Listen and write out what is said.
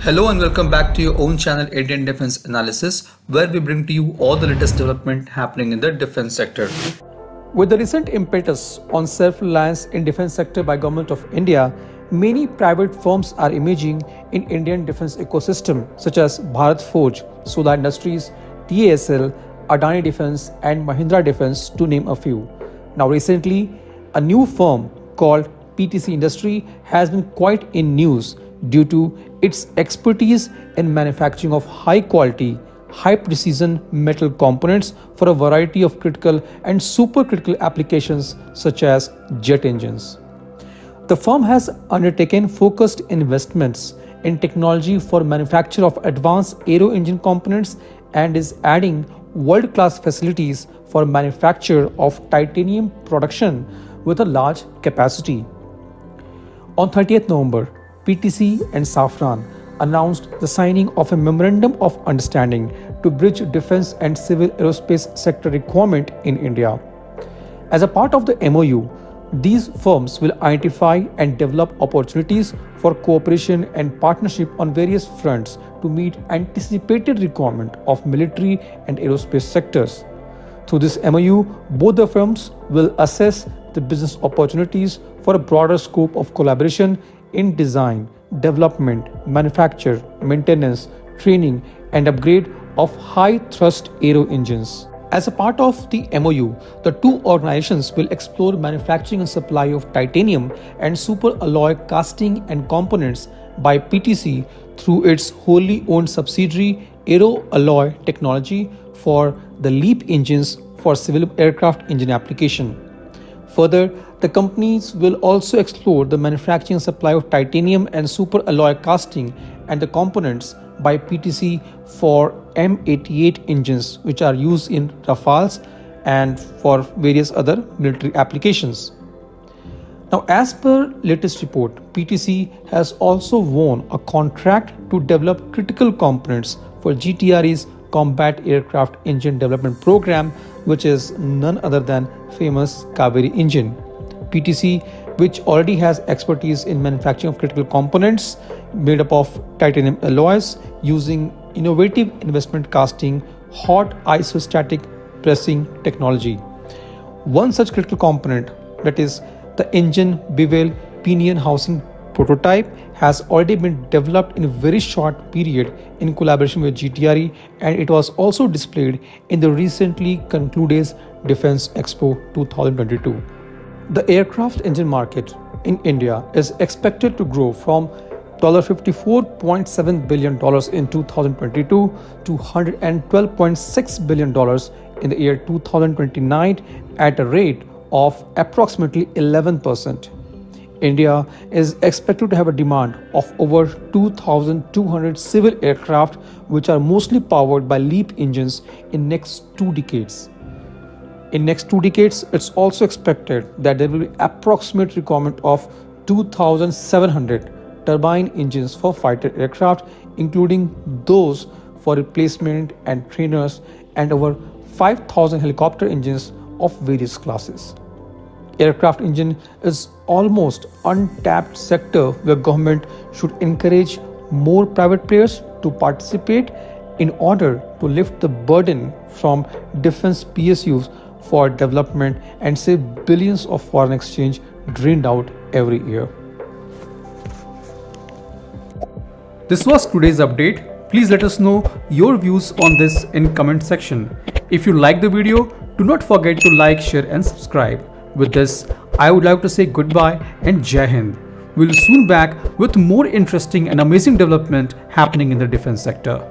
Hello and welcome back to your own channel Indian Defense Analysis where we bring to you all the latest development happening in the defense sector. With the recent impetus on self-reliance in defense sector by government of India, many private firms are emerging in Indian defense ecosystem such as Bharat Forge, Solar Industries, TASL, Adani Defense and Mahindra Defense to name a few. Now recently, a new firm called PTC Industry has been quite in news due to its expertise in manufacturing of high quality, high precision metal components for a variety of critical and supercritical applications such as jet engines. The firm has undertaken focused investments in technology for manufacture of advanced aero engine components and is adding world-class facilities for manufacture of titanium production with a large capacity. On 30th November, PTC and Safran announced the signing of a memorandum of understanding to bridge defense and civil aerospace sector requirement in India. As a part of the MOU, these firms will identify and develop opportunities for cooperation and partnership on various fronts to meet anticipated requirement of military and aerospace sectors. Through this MOU, both the firms will assess the business opportunities for a broader scope of collaboration in design, development, manufacture, maintenance, training, and upgrade of high thrust aero engines. As a part of the MOU, the two organizations will explore manufacturing and supply of titanium and super alloy casting and components by PTC through its wholly owned subsidiary Aero Alloy Technology for the LEAP engines for civil aircraft engine application. Further, the companies will also explore the manufacturing supply of titanium and super alloy casting and the components by PTC for M88 engines, which are used in Rafales and for various other military applications. Now, as per latest report, PTC has also won a contract to develop critical components for GTRE's Combat Aircraft Engine Development Program, which is none other than famous Kaveri engine. PTC, which already has expertise in manufacturing of critical components made up of titanium alloys using innovative investment casting hot isostatic pressing technology. One such critical component, that is the engine bevel pinion housing prototype has already been developed in a very short period in collaboration with GTRE and it was also displayed in the recently concluded Defense Expo 2022. The aircraft engine market in India is expected to grow from $54.7 billion in 2022 to $112.6 billion in the year 2029 at a rate of approximately 11%. India is expected to have a demand of over 2,200 civil aircraft, which are mostly powered by LEAP engines in next two decades. In next two decades, it's also expected that there will be approximate requirement of 2,700 turbine engines for fighter aircraft, including those for replacement and trainers, and over 5,000 helicopter engines of various classes aircraft engine is almost untapped sector where government should encourage more private players to participate in order to lift the burden from defense PSUs for development and save billions of foreign exchange drained out every year. This was today's update. Please let us know your views on this in comment section. If you like the video, do not forget to like, share and subscribe. With this, I would like to say goodbye and Jai Hind. We'll soon back with more interesting and amazing development happening in the defense sector.